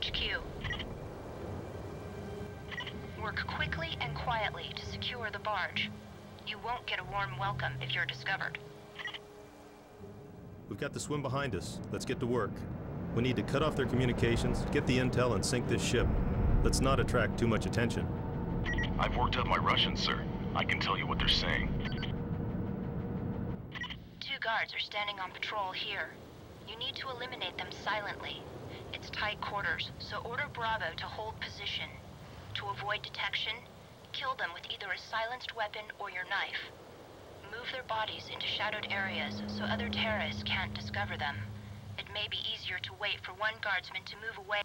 HQ. Work quickly and quietly to secure the barge. You won't get a warm welcome if you're discovered. We've got the swim behind us. Let's get to work. We need to cut off their communications, get the intel, and sink this ship. Let's not attract too much attention. I've worked up my Russians, sir. I can tell you what they're saying. Two guards are standing on patrol here. You need to eliminate them silently. It's tight quarters, so order Bravo to hold position. To avoid detection, kill them with either a silenced weapon or your knife. Move their bodies into shadowed areas so other terrorists can't discover them. It may be easier to wait for one guardsman to move away.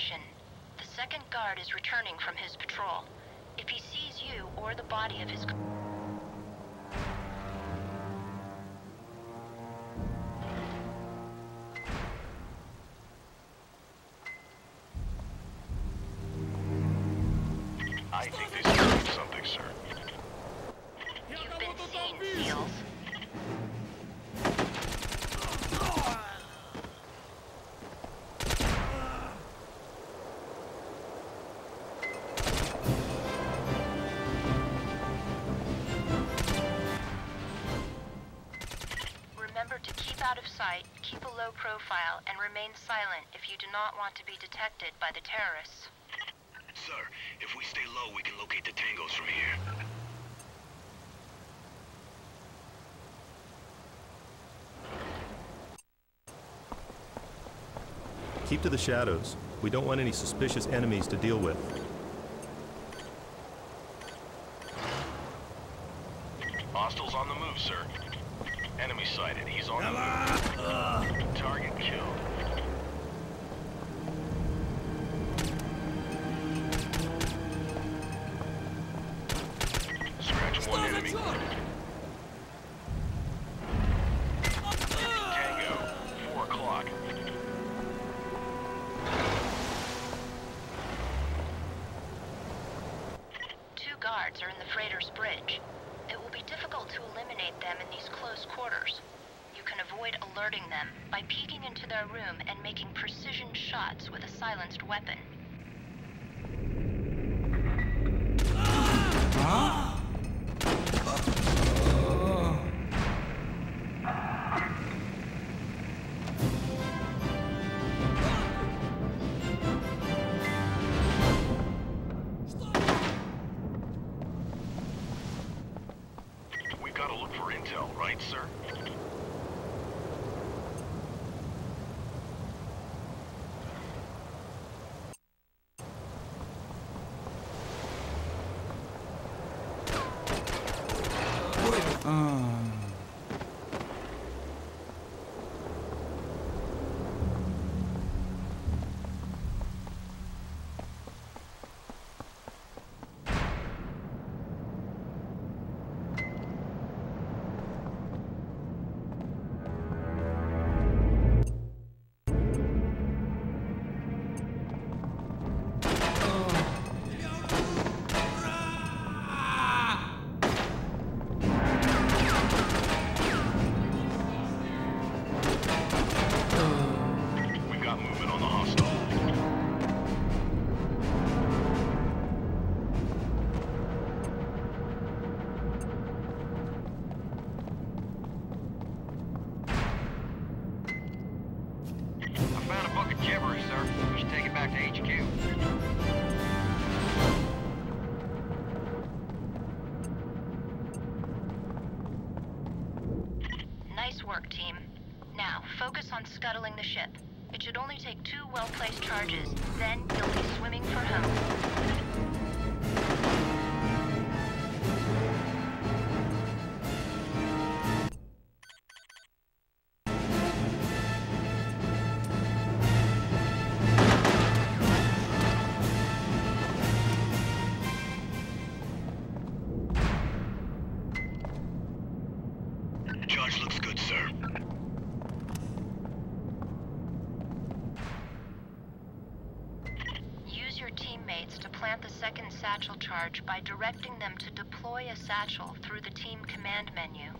Caution. The second guard is returning from his patrol. If he sees you or the body of his... to keep out of sight, keep a low profile, and remain silent if you do not want to be detected by the terrorists. Sir, if we stay low, we can locate the tangos from here. Keep to the shadows. We don't want any suspicious enemies to deal with. Hostiles on the move, sir. Enemy sighted. He's on the move. Target killed. Scratch one enemy. Tango. Four o'clock. Two guards are in the freighter's bridge. Difficult to eliminate them in these close quarters. You can avoid alerting them by peeking into their room and making precision shots with a silenced weapon. We've team. Now, focus on scuttling the ship. It should only take two well-placed charges. Then you'll be swimming for home. Satchel charge by directing them to deploy a satchel through the team command menu.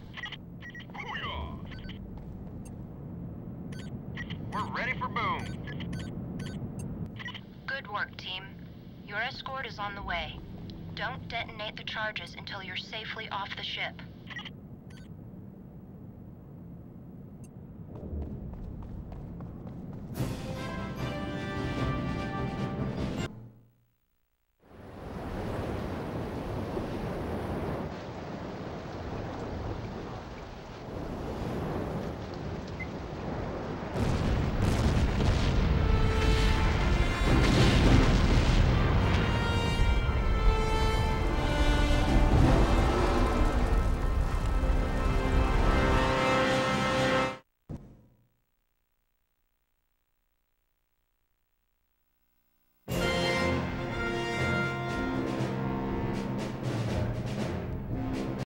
We're ready for boom. Good work, team. Your escort is on the way. Don't detonate the charges until you're safely off the ship.